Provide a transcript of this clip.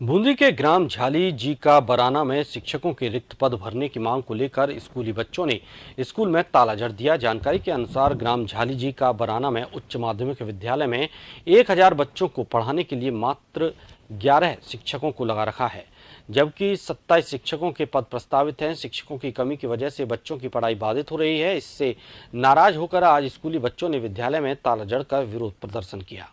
बूंदी के ग्राम झाली जी का बराना में शिक्षकों के रिक्त पद भरने की मांग को लेकर स्कूली बच्चों ने स्कूल में ताला जड़ दिया। जानकारी के अनुसार ग्राम झाली जी का बराना में उच्च माध्यमिक विद्यालय में 1000 बच्चों को पढ़ाने के लिए मात्र 11 शिक्षकों को लगा रखा है, जबकि 27 शिक्षकों के पद प्रस्तावित हैं। शिक्षकों की कमी की वजह से बच्चों की पढ़ाई बाधित हो रही है। इससे नाराज़ होकर आज स्कूली बच्चों ने विद्यालय में ताला जड़कर विरोध प्रदर्शन किया।